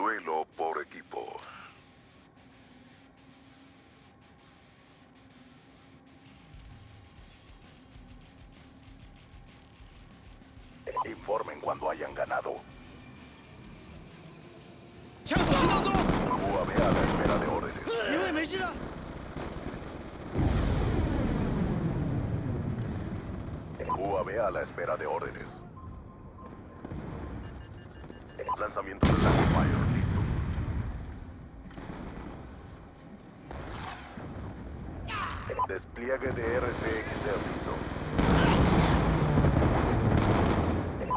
Duelo por equipos. Informen cuando hayan ganado. UAV a la espera de órdenes. UAV a la espera de órdenes. Lanzamiento del Fire, listo. Despliegue de RCXD, listo.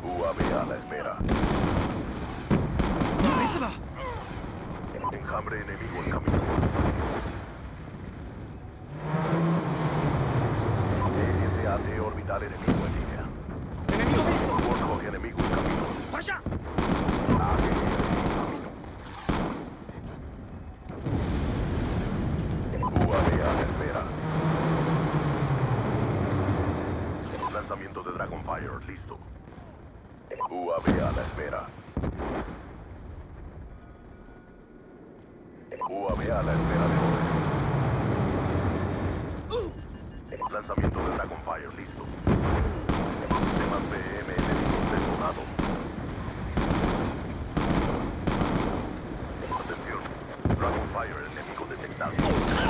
UAV a la espera. Enjambre enemigo en camino. ESAT orbital enemigo en línea. lanzamiento de Dragonfire listo. UAV a la espera. UAV a la espera de orden. Lanzamiento de Dragonfire listo. Sistemas PM enemigos detonados. Atención. Dragonfire enemigo detectado.